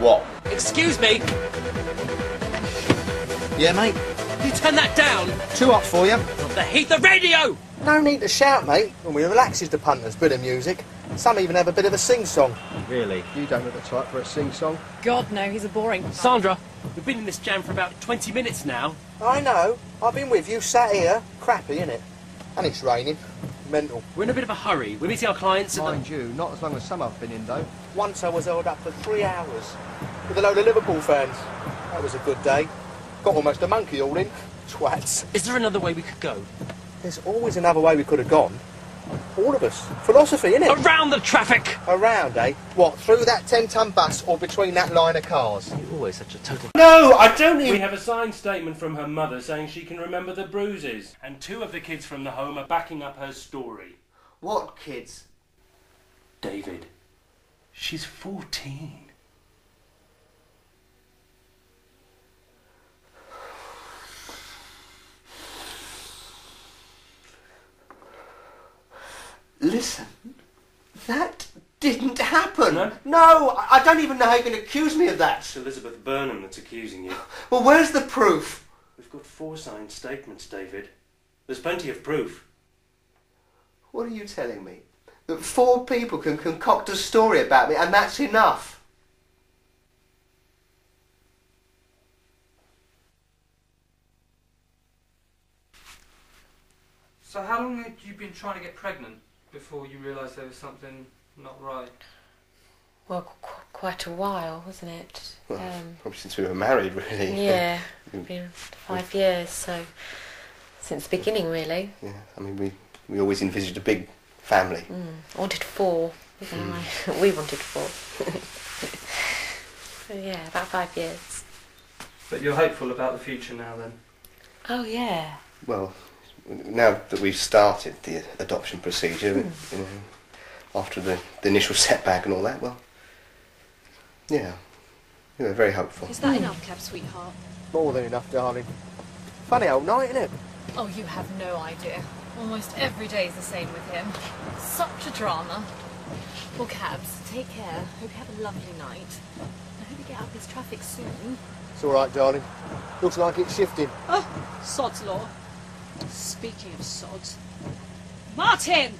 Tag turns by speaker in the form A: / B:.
A: Excuse me,
B: Yeah, mate.
A: you turn that down.
B: Two up for you.
A: Not the heat, the radio!
B: No need to shout, mate. When we relaxes the punters, bit of music. Some even have a bit of a sing-song.
A: Really?
B: You don't look the type for a sing-song.
C: God, no, he's a boring.
A: Sandra, we've been in this jam for about 20 minutes now.
B: I know. I've been with you, sat here. Crappy, innit? And it's raining. Mental.
A: We're in a bit of a hurry. We're meeting our clients at the...
B: Mind you, not as long as some I've been in, though. Once I was held up for three hours with a load of Liverpool fans. That was a good day. Got almost a monkey all in. Twats.
A: Is there another way we could go?
B: There's always another way we could have gone. All of us. Philosophy, innit?
A: Around the traffic!
B: Around, eh? What, through that 10-ton bus or between that line of cars?
A: You're always such a total...
B: No, I don't
D: We have a signed statement from her mother saying she can remember the bruises, and two of the kids from the home are backing up her story.
B: What kids?
D: David, she's 14.
E: Listen, that didn't happen.
D: No?
E: No, I I don't even know how you can accuse me of that.
D: It's Elizabeth Burnham that's accusing you.
E: Well, where's the proof?
D: We've got four signed statements, David. There's plenty of proof.
E: What are you telling me? That four people can concoct a story about me and that's enough?
F: So how long had you been trying to get pregnant before you realised there was something not right?
C: Well, qu- quite a while, wasn't it?
E: Well,
C: Um,
E: probably since we were married, really.
C: yeah,
E: Mm.
C: been five years, so since the beginning, really.
E: Yeah, I mean, we, we always envisaged a big family.
C: Mm. Wanted four. You know, I- we wanted four. so yeah, about five years.
F: But you're hopeful about the future now then?
C: Oh yeah.
E: Well, now that we've started the adoption procedure, hmm. you know, after the, the initial setback and all that, well, yeah, we were very hopeful.
G: Is that enough, Cab, sweetheart?
B: More than enough, darling. Funny old night, isn't it?
G: Oh, you have no idea. Almost every day is the same with him. Such a drama. Well, Cabs, take care. Hope you have a lovely night. I hope you get out of this traffic soon.
B: It's all right, darling. Looks like it's shifting.
G: Oh, sod's law. Speaking of sods. Martin!